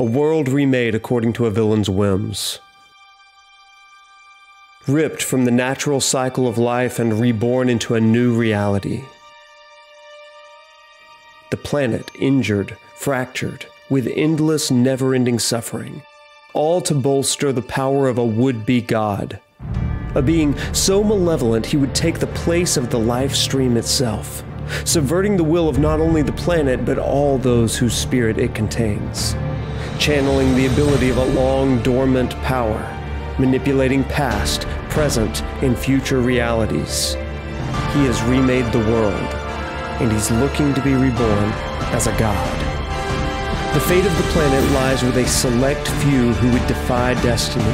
A world remade according to a villain's whims. Ripped from the natural cycle of life and reborn into a new reality. The planet injured, fractured, with endless, never ending suffering, all to bolster the power of a would be god. A being so malevolent he would take the place of the life stream itself, subverting the will of not only the planet but all those whose spirit it contains. Channeling the ability of a long dormant power, manipulating past, present, and future realities. He has remade the world, and he's looking to be reborn as a god. The fate of the planet lies with a select few who would defy destiny.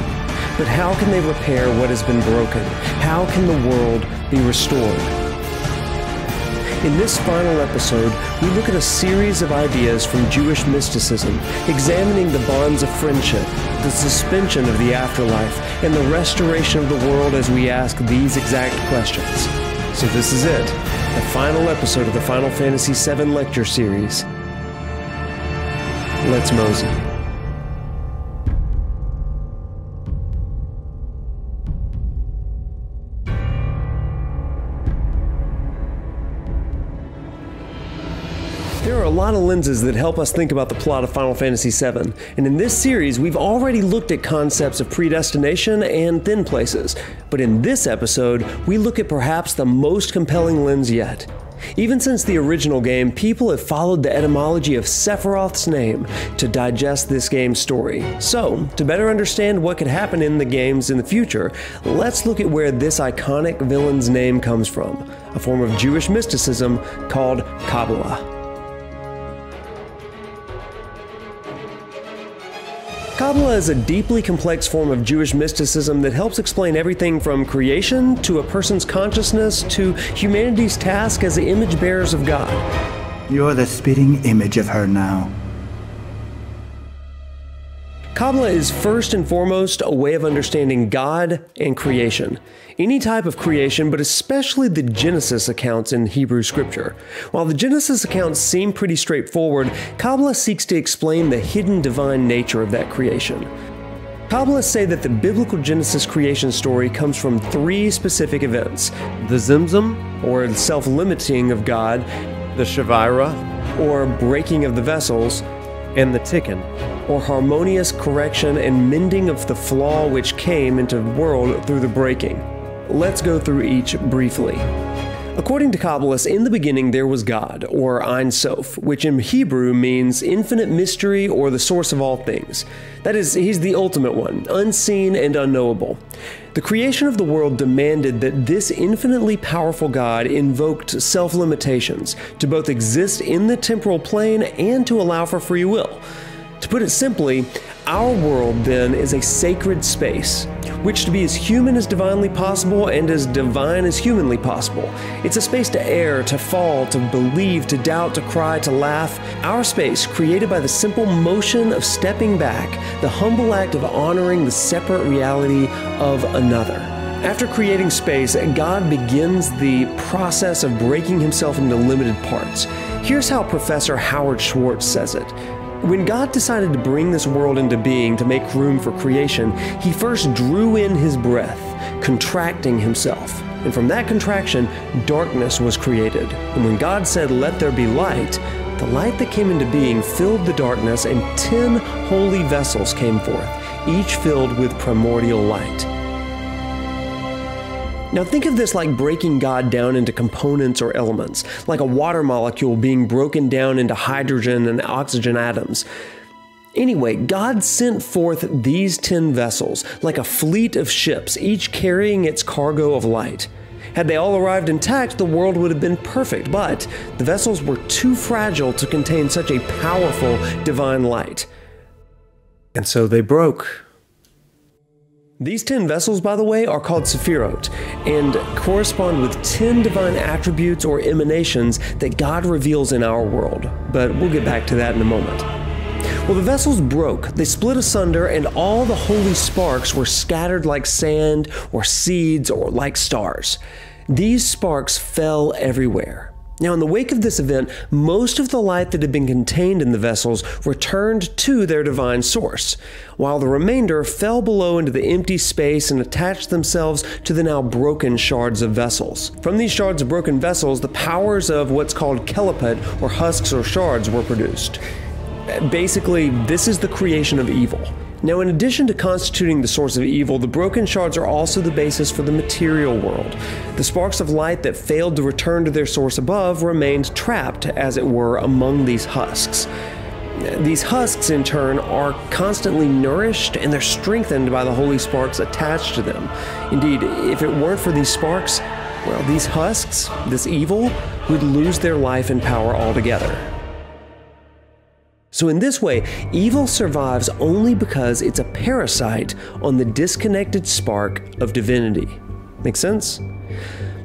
But how can they repair what has been broken? How can the world be restored? In this final episode, we look at a series of ideas from Jewish mysticism, examining the bonds of friendship, the suspension of the afterlife, and the restoration of the world as we ask these exact questions. So, this is it the final episode of the Final Fantasy VII Lecture Series. Let's mosey. Lot of lenses that help us think about the plot of Final Fantasy VII, and in this series, we've already looked at concepts of predestination and thin places. But in this episode, we look at perhaps the most compelling lens yet. Even since the original game, people have followed the etymology of Sephiroth's name to digest this game's story. So, to better understand what could happen in the games in the future, let's look at where this iconic villain's name comes from a form of Jewish mysticism called Kabbalah. Kabbalah is a deeply complex form of Jewish mysticism that helps explain everything from creation to a person's consciousness to humanity's task as the image bearers of God. You're the spitting image of her now. Kabbalah is first and foremost a way of understanding God and creation. Any type of creation, but especially the Genesis accounts in Hebrew scripture. While the Genesis accounts seem pretty straightforward, Kabbalah seeks to explain the hidden divine nature of that creation. Kabbalists say that the biblical Genesis creation story comes from three specific events the Tzimtzum, or self limiting of God, the Shavira, or breaking of the vessels, and the Tikkun, or harmonious correction and mending of the flaw which came into the world through the breaking. Let's go through each briefly. According to Kabbalists, in the beginning there was God, or Ein Sof, which in Hebrew means infinite mystery or the source of all things. That is, he's the ultimate one, unseen and unknowable. The creation of the world demanded that this infinitely powerful God invoked self limitations to both exist in the temporal plane and to allow for free will. To put it simply, our world then is a sacred space, which to be as human as divinely possible and as divine as humanly possible. It's a space to err, to fall, to believe, to doubt, to cry, to laugh. Our space, created by the simple motion of stepping back, the humble act of honoring the separate reality of another. After creating space, God begins the process of breaking himself into limited parts. Here's how Professor Howard Schwartz says it. When God decided to bring this world into being to make room for creation, He first drew in His breath, contracting Himself. And from that contraction, darkness was created. And when God said, Let there be light, the light that came into being filled the darkness, and ten holy vessels came forth, each filled with primordial light. Now think of this like breaking God down into components or elements, like a water molecule being broken down into hydrogen and oxygen atoms. Anyway, God sent forth these ten vessels, like a fleet of ships, each carrying its cargo of light. Had they all arrived intact, the world would have been perfect, but the vessels were too fragile to contain such a powerful divine light. And so they broke. These 10 vessels, by the way, are called Sephirot and correspond with 10 divine attributes or emanations that God reveals in our world. But we'll get back to that in a moment. Well, the vessels broke, they split asunder, and all the holy sparks were scattered like sand or seeds or like stars. These sparks fell everywhere. Now, in the wake of this event, most of the light that had been contained in the vessels returned to their divine source, while the remainder fell below into the empty space and attached themselves to the now broken shards of vessels. From these shards of broken vessels, the powers of what's called kelipot, or husks or shards, were produced. Basically, this is the creation of evil. Now, in addition to constituting the source of evil, the broken shards are also the basis for the material world. The sparks of light that failed to return to their source above remained trapped, as it were, among these husks. These husks, in turn, are constantly nourished and they're strengthened by the holy sparks attached to them. Indeed, if it weren't for these sparks, well, these husks, this evil, would lose their life and power altogether. So, in this way, evil survives only because it's a parasite on the disconnected spark of divinity. Make sense?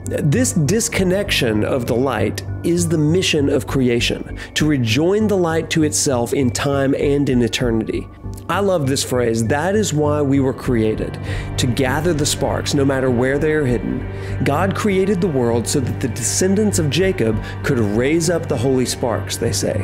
This disconnection of the light is the mission of creation to rejoin the light to itself in time and in eternity. I love this phrase. That is why we were created to gather the sparks, no matter where they are hidden. God created the world so that the descendants of Jacob could raise up the holy sparks, they say.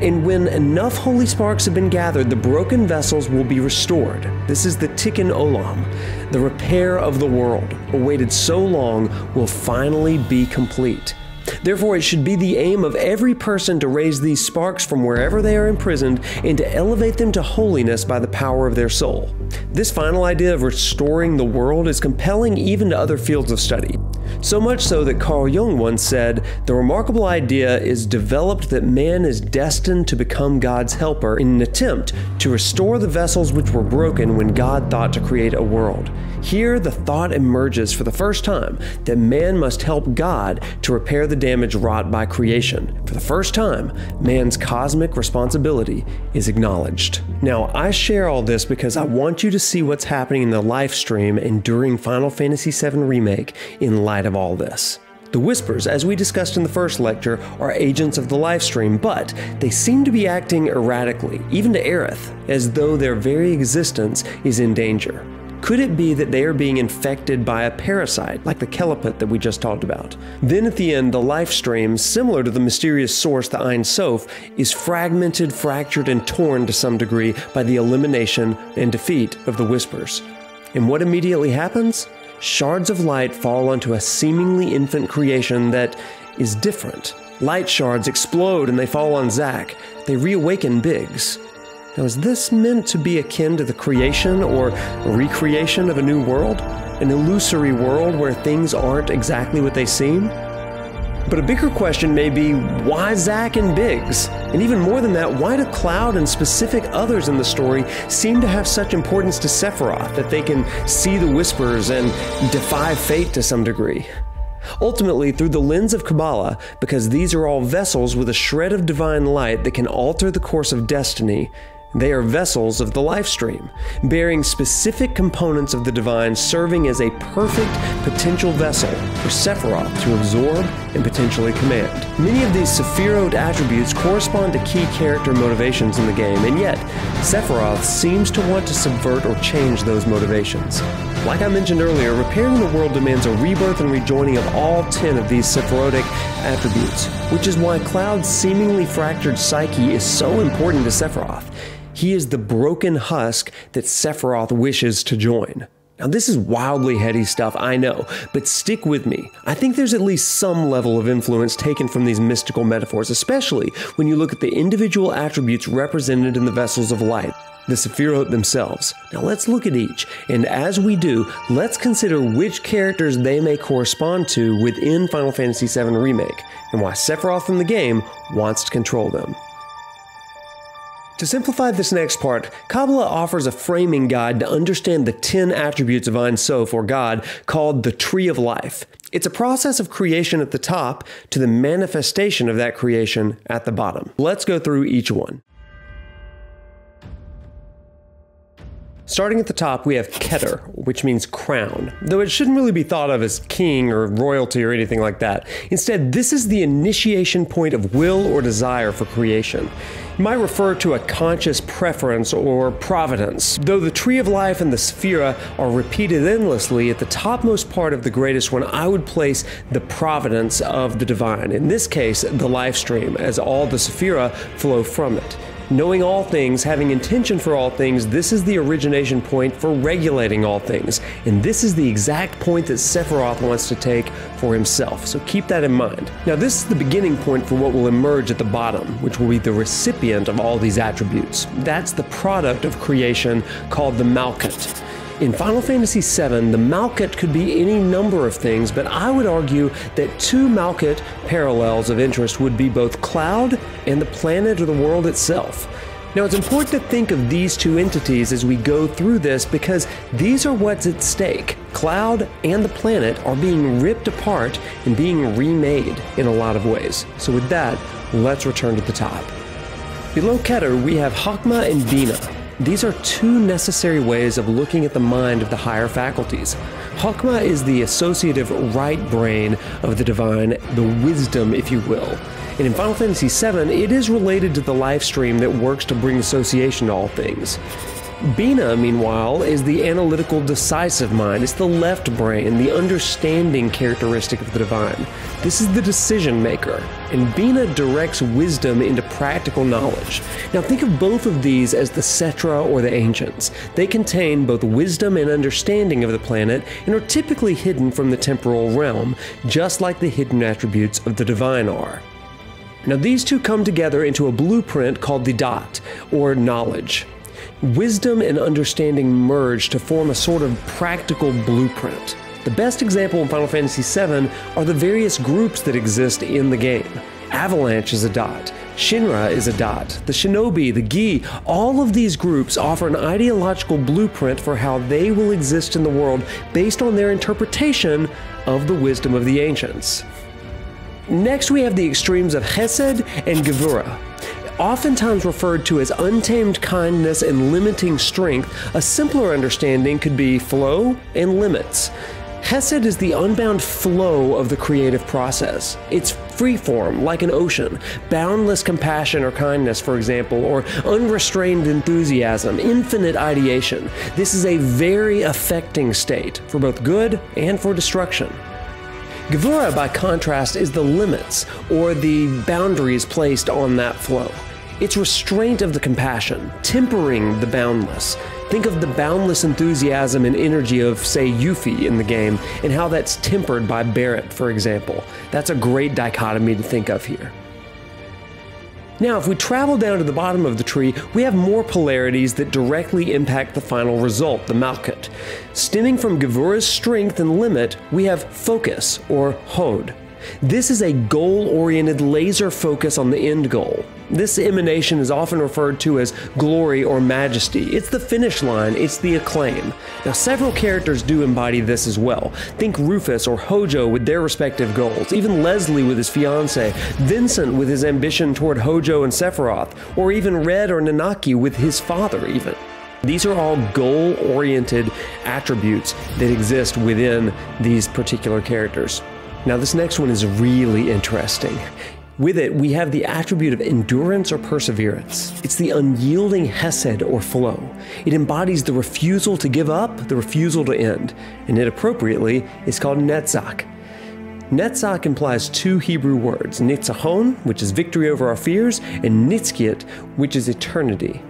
And when enough holy sparks have been gathered, the broken vessels will be restored. This is the Tikkun Olam. The repair of the world, awaited so long, will finally be complete. Therefore, it should be the aim of every person to raise these sparks from wherever they are imprisoned and to elevate them to holiness by the power of their soul. This final idea of restoring the world is compelling even to other fields of study. So much so that Carl Jung once said, The remarkable idea is developed that man is destined to become God's helper in an attempt to restore the vessels which were broken when God thought to create a world. Here, the thought emerges for the first time that man must help God to repair the damage wrought by creation. For the first time, man's cosmic responsibility is acknowledged. Now, I share all this because I want you to see what's happening in the Lifestream and during Final Fantasy VII Remake in light of all this. The Whispers, as we discussed in the first lecture, are agents of the Lifestream, but they seem to be acting erratically, even to Aerith, as though their very existence is in danger. Could it be that they are being infected by a parasite, like the kelipot that we just talked about? Then at the end, the life stream, similar to the mysterious source, the Ein Sof, is fragmented, fractured, and torn to some degree by the elimination and defeat of the Whispers. And what immediately happens? Shards of light fall onto a seemingly infant creation that is different. Light shards explode and they fall on Zack. They reawaken Biggs. Now, is this meant to be akin to the creation or recreation of a new world? An illusory world where things aren't exactly what they seem? But a bigger question may be why Zack and Biggs? And even more than that, why do Cloud and specific others in the story seem to have such importance to Sephiroth that they can see the whispers and defy fate to some degree? Ultimately, through the lens of Kabbalah, because these are all vessels with a shred of divine light that can alter the course of destiny, they are vessels of the life stream, bearing specific components of the divine, serving as a perfect potential vessel for Sephiroth to absorb and potentially command. Many of these Sephiroth attributes correspond to key character motivations in the game, and yet, Sephiroth seems to want to subvert or change those motivations. Like I mentioned earlier, repairing the world demands a rebirth and rejoining of all 10 of these Sephirotic attributes, which is why Cloud's seemingly fractured psyche is so important to Sephiroth. He is the broken husk that Sephiroth wishes to join. Now, this is wildly heady stuff, I know, but stick with me. I think there's at least some level of influence taken from these mystical metaphors, especially when you look at the individual attributes represented in the vessels of light, the Sephiroth themselves. Now, let's look at each, and as we do, let's consider which characters they may correspond to within Final Fantasy VII Remake, and why Sephiroth from the game wants to control them. To simplify this next part, Kabbalah offers a framing guide to understand the 10 attributes of Ein Sof, or God, called the Tree of Life. It's a process of creation at the top to the manifestation of that creation at the bottom. Let's go through each one. Starting at the top, we have Keter, which means crown, though it shouldn't really be thought of as king or royalty or anything like that. Instead, this is the initiation point of will or desire for creation. You might refer to a conscious preference or providence. Though the tree of life and the Sephira are repeated endlessly, at the topmost part of the greatest one, I would place the providence of the divine. In this case, the life stream, as all the Sephira flow from it. Knowing all things, having intention for all things, this is the origination point for regulating all things. And this is the exact point that Sephiroth wants to take for himself. So keep that in mind. Now, this is the beginning point for what will emerge at the bottom, which will be the recipient of all these attributes. That's the product of creation called the Malkuth. In Final Fantasy VII, the Malkuth could be any number of things, but I would argue that two Malkuth parallels of interest would be both Cloud and the planet or the world itself. Now, it's important to think of these two entities as we go through this because these are what's at stake. Cloud and the planet are being ripped apart and being remade in a lot of ways. So, with that, let's return to the top. Below Keter, we have Chokmah and Binah. These are two necessary ways of looking at the mind of the higher faculties. Chokmah is the associative right brain of the divine, the wisdom, if you will. And in Final Fantasy VII, it is related to the life stream that works to bring association to all things. Binah, meanwhile, is the analytical, decisive mind. It's the left brain, the understanding characteristic of the divine. This is the decision maker, and Binah directs wisdom into practical knowledge. Now, think of both of these as the Cetra or the Ancients. They contain both wisdom and understanding of the planet and are typically hidden from the temporal realm, just like the hidden attributes of the divine are. Now, these two come together into a blueprint called the Da'at, or knowledge. Wisdom and understanding merge to form a sort of practical blueprint. The best example in Final Fantasy VII are the various groups that exist in the game. Avalanche is a Da'at. Shinra is a Da'at. The Shinobi, the Gi, all of these groups offer an ideological blueprint for how they will exist in the world based on their interpretation of the wisdom of the ancients. Next, we have the extremes of Chesed and Gevura. Oftentimes referred to as untamed kindness and limiting strength, a simpler understanding could be flow and limits. Hesed is the unbound flow of the creative process. It's freeform, like an ocean, boundless compassion or kindness, for example, or unrestrained enthusiasm, infinite ideation. This is a very affecting state for both good and for destruction. Gevura, by contrast, is the limits or the boundaries placed on that flow. It's restraint of the compassion, tempering the boundless. Think of the boundless enthusiasm and energy of, say, Yuffie in the game, and how that's tempered by Barret, for example. That's a great dichotomy to think of here. Now, if we travel down to the bottom of the tree, we have more polarities that directly impact the final result, the Malkut. Stemming from Gevura's strength and limit, we have focus, or Hod. This is a goal oriented laser focus on the end goal. This emanation is often referred to as glory or majesty. It's the finish line, it's the acclaim. Now, several characters do embody this as well. Think Rufus or Hojo with their respective goals, even Leslie with his fiancee, Vincent with his ambition toward Hojo and Sephiroth, or even Red or Nanaki with his father, even. These are all goal oriented attributes that exist within these particular characters. Now, this next one is really interesting. With it, we have the attribute of endurance or perseverance. It's the unyielding hesed or flow. It embodies the refusal to give up, the refusal to end, and it appropriately is called netzach. Netzach implies two Hebrew words, nitzahon, which is victory over our fears, and nitzkiat, which is eternity.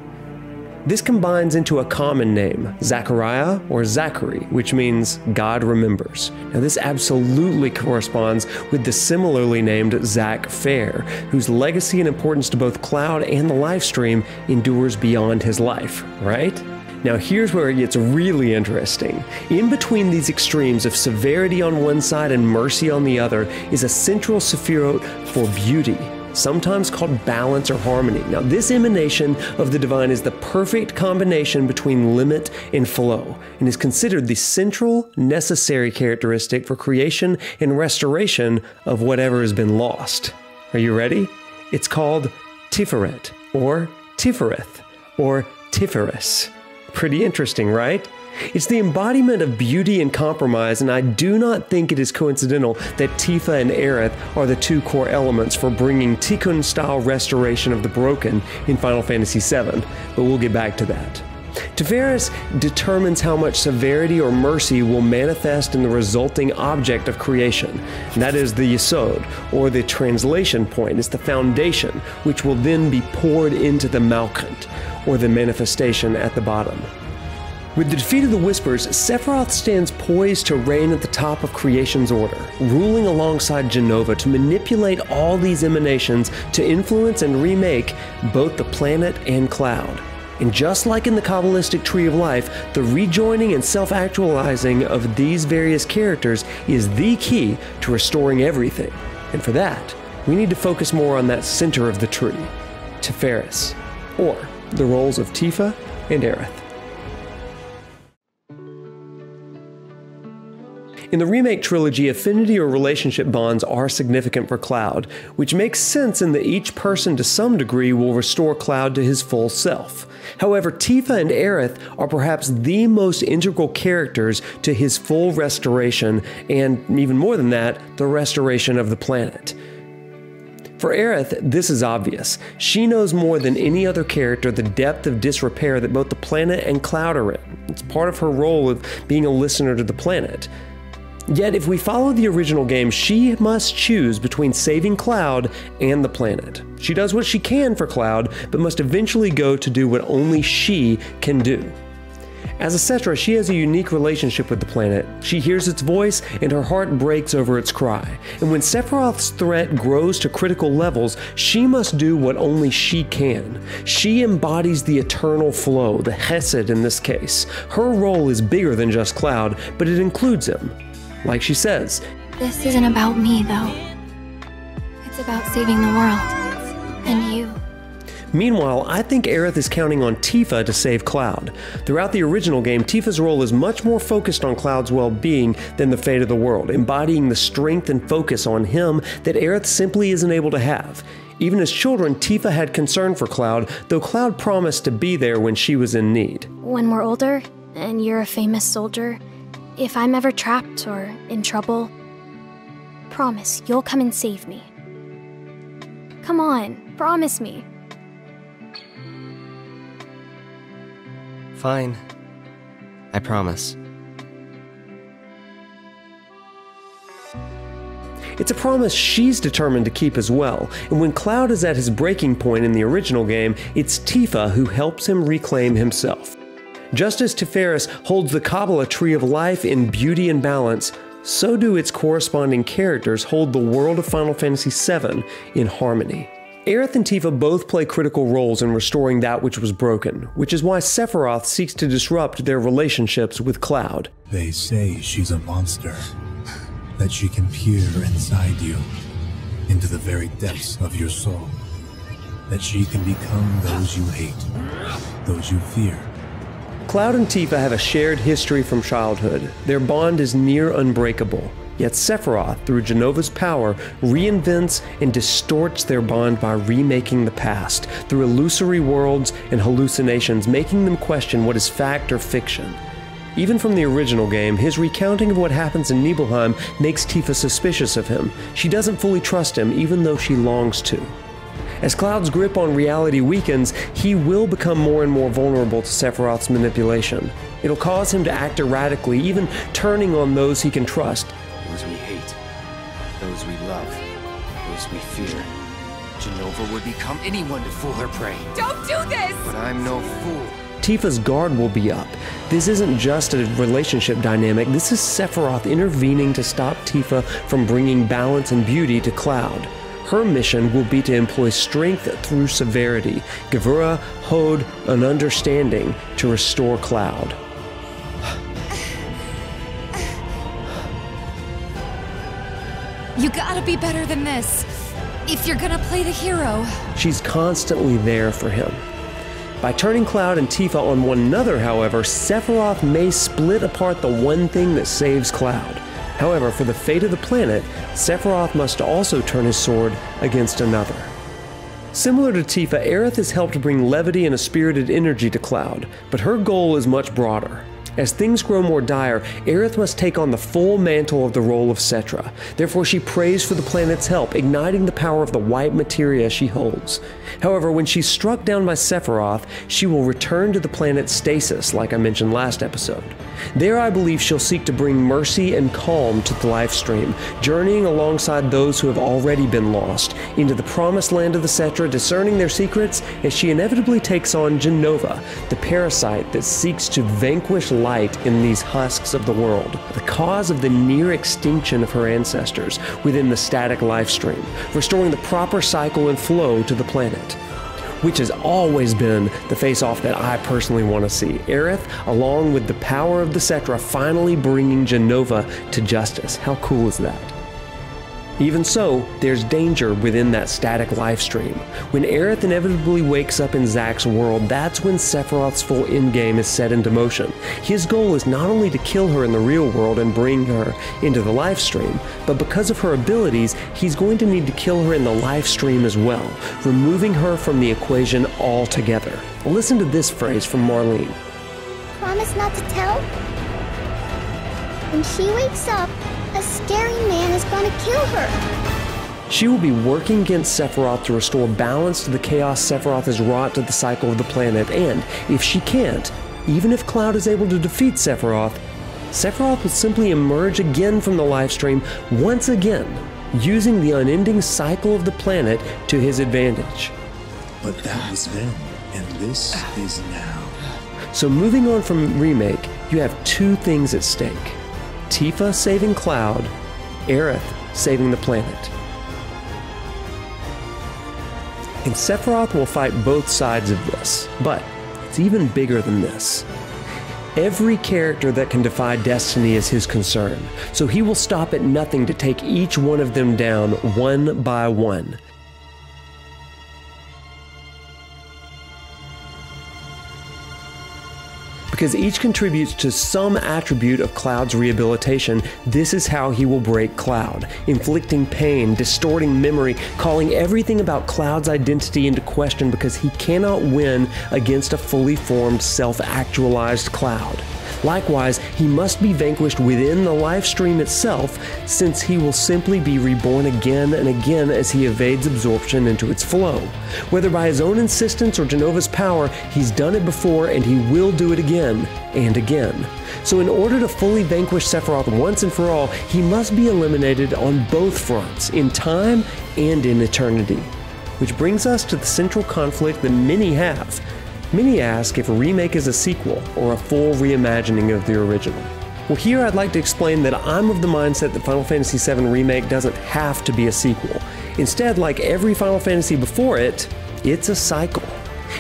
This combines into a common name, Zachariah or Zachary, which means God remembers. Now, this absolutely corresponds with the similarly named Zack Fair, whose legacy and importance to both Cloud and the Lifestream endures beyond his life, right? Now, here's where it gets really interesting. In between these extremes of severity on one side and mercy on the other is a central Sephiroth for beauty sometimes called balance or harmony. Now, this emanation of the divine is the perfect combination between limit and flow and is considered the central necessary characteristic for creation and restoration of whatever has been lost. Are you ready? It's called Tiferet or Tifereth or Tiferes. Pretty interesting, right? It's the embodiment of beauty and compromise, and I do not think it is coincidental that Tifa and Aerith are the two core elements for bringing Tikkun style restoration of the broken in Final Fantasy VII, but we'll get back to that. Tiferes determines how much severity or mercy will manifest in the resulting object of creation. And that is the Yesod, or the translation point. It's the foundation, which will then be poured into the Malkuth, or the manifestation at the bottom. With the defeat of the Whispers, Sephiroth stands poised to reign at the top of creation's order, ruling alongside Jenova to manipulate all these emanations to influence and remake both the planet and Cloud. And just like in the Kabbalistic Tree of Life, the rejoining and self actualizing of these various characters is the key to restoring everything. And for that, we need to focus more on that center of the tree, Tiferes, or the roles of Tifa and Aerith. In the remake trilogy, affinity or relationship bonds are significant for Cloud, which makes sense in that each person to some degree will restore Cloud to his full self. However, Tifa and Aerith are perhaps the most integral characters to his full restoration, and even more than that, the restoration of the planet. For Aerith, this is obvious. She knows more than any other character the depth of disrepair that both the planet and Cloud are in. It's part of her role of being a listener to the planet. Yet, if we follow the original game, she must choose between saving Cloud and the planet. She does what she can for Cloud, but must eventually go to do what only she can do. As a Cetra, she has a unique relationship with the planet. She hears its voice, and her heart breaks over its cry. And when Sephiroth's threat grows to critical levels, she must do what only she can. She embodies the eternal flow, the Hesed in this case. Her role is bigger than just Cloud, but it includes him. Like she says, This isn't about me, though. It's about saving the world. And you. Meanwhile, I think Aerith is counting on Tifa to save Cloud. Throughout the original game, Tifa's role is much more focused on Cloud's well being than the fate of the world, embodying the strength and focus on him that Aerith simply isn't able to have. Even as children, Tifa had concern for Cloud, though Cloud promised to be there when she was in need. When we're older, and you're a famous soldier, if I'm ever trapped or in trouble, promise you'll come and save me. Come on, promise me. Fine. I promise. It's a promise she's determined to keep as well, and when Cloud is at his breaking point in the original game, it's Tifa who helps him reclaim himself. Just as Tiferes holds the Kabbalah tree of life in beauty and balance, so do its corresponding characters hold the world of Final Fantasy VII in harmony. Aerith and Tifa both play critical roles in restoring that which was broken, which is why Sephiroth seeks to disrupt their relationships with Cloud. They say she's a monster, that she can peer inside you, into the very depths of your soul, that she can become those you hate, those you fear, Cloud and Tifa have a shared history from childhood. Their bond is near unbreakable. Yet Sephiroth, through Jenova's power, reinvents and distorts their bond by remaking the past through illusory worlds and hallucinations, making them question what is fact or fiction. Even from the original game, his recounting of what happens in Nibelheim makes Tifa suspicious of him. She doesn't fully trust him, even though she longs to. As Cloud's grip on reality weakens, he will become more and more vulnerable to Sephiroth's manipulation. It'll cause him to act erratically, even turning on those he can trust. Those we hate, those we love, those we fear. Jenova would become anyone to fool her prey. Don't do this! But I'm no fool. Tifa's guard will be up. This isn't just a relationship dynamic, this is Sephiroth intervening to stop Tifa from bringing balance and beauty to Cloud. Her mission will be to employ strength through severity, Gevura, Hod, and understanding to restore Cloud. You gotta be better than this. If you're gonna play the hero. She's constantly there for him. By turning Cloud and Tifa on one another, however, Sephiroth may split apart the one thing that saves Cloud. However, for the fate of the planet, Sephiroth must also turn his sword against another. Similar to Tifa, Aerith has helped bring levity and a spirited energy to Cloud, but her goal is much broader. As things grow more dire, Aerith must take on the full mantle of the role of Cetra. Therefore, she prays for the planet's help, igniting the power of the white materia she holds. However, when she's struck down by Sephiroth, she will return to the planet Stasis, like I mentioned last episode. There, I believe she'll seek to bring mercy and calm to the life stream, journeying alongside those who have already been lost into the promised land of the Cetra, discerning their secrets as she inevitably takes on Jenova, the parasite that seeks to vanquish light in these husks of the world, the cause of the near extinction of her ancestors within the static life stream, restoring the proper cycle and flow to the planet which has always been the face off that I personally want to see. Aerith, along with the power of the Cetra, finally bringing Jenova to justice. How cool is that? Even so, there's danger within that static life stream. When Aerith inevitably wakes up in Zack's world, that's when Sephiroth's full endgame is set into motion. His goal is not only to kill her in the real world and bring her into the life stream, but because of her abilities, he's going to need to kill her in the life stream as well, removing her from the equation altogether. Listen to this phrase from Marlene. Promise not to tell? When she wakes up, scary man is gonna kill her. She will be working against Sephiroth to restore balance to the chaos Sephiroth has wrought to the cycle of the planet, and if she can't, even if Cloud is able to defeat Sephiroth, Sephiroth will simply emerge again from the Lifestream once again, using the unending cycle of the planet to his advantage. But that was then, and this is now. So, moving on from Remake, you have two things at stake Tifa saving Cloud, Aerith saving the planet. And Sephiroth will fight both sides of this, but it's even bigger than this. Every character that can defy destiny is his concern, so he will stop at nothing to take each one of them down one by one. Because each contributes to some attribute of Cloud's rehabilitation, this is how he will break Cloud, inflicting pain, distorting memory, calling everything about Cloud's identity into question because he cannot win against a fully formed, self actualized Cloud. Likewise, he must be vanquished within the life stream itself, since he will simply be reborn again and again as he evades absorption into its flow. Whether by his own insistence or Jenova's power, he's done it before and he will do it again and again. So, in order to fully vanquish Sephiroth once and for all, he must be eliminated on both fronts, in time and in eternity. Which brings us to the central conflict that many have Many ask if a remake is a sequel or a full reimagining of the original. Well, here I'd like to explain that I'm of the mindset that Final Fantasy VII Remake doesn't have to be a sequel. Instead, like every Final Fantasy before it, it's a cycle.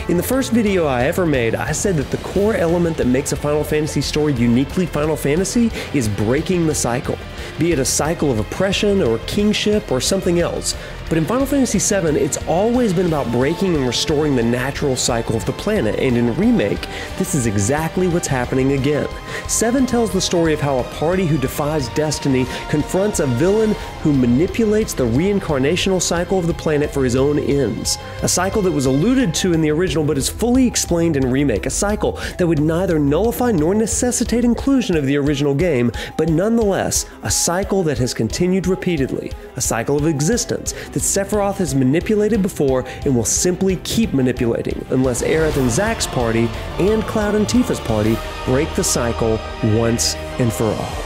In the first video I ever made, I said that the core element that makes a Final Fantasy story uniquely Final Fantasy is breaking the cycle, be it a cycle of oppression or kingship or something else. But in Final Fantasy VII, it's always been about breaking and restoring the natural cycle of the planet, and in Remake, this is exactly what's happening again. 7 tells the story of how a party who defies destiny confronts a villain who manipulates the reincarnational cycle of the planet for his own ends. A cycle that was alluded to in the original but is fully explained in Remake, a cycle that would neither nullify nor necessitate inclusion of the original game, but nonetheless, a cycle that has continued repeatedly, a cycle of existence that Sephiroth has manipulated before and will simply keep manipulating unless Aerith and Zack's party and Cloud and Tifa's party break the cycle once and for all.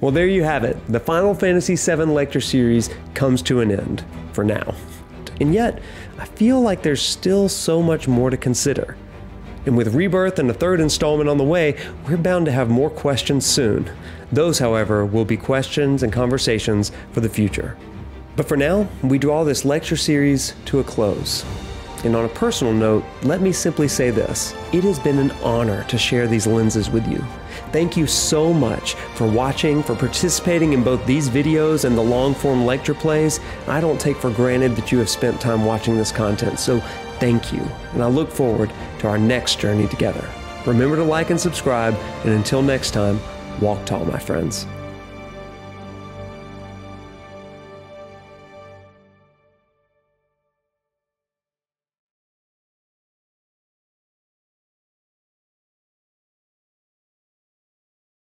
Well, there you have it. The Final Fantasy VII lecture series comes to an end for now. And yet, I feel like there's still so much more to consider. And with Rebirth and a third installment on the way, we're bound to have more questions soon. Those, however, will be questions and conversations for the future. But for now, we draw this lecture series to a close. And on a personal note, let me simply say this it has been an honor to share these lenses with you. Thank you so much for watching, for participating in both these videos and the long form lecture plays. I don't take for granted that you have spent time watching this content, so thank you. And I look forward to our next journey together. Remember to like and subscribe, and until next time, walk tall, my friends.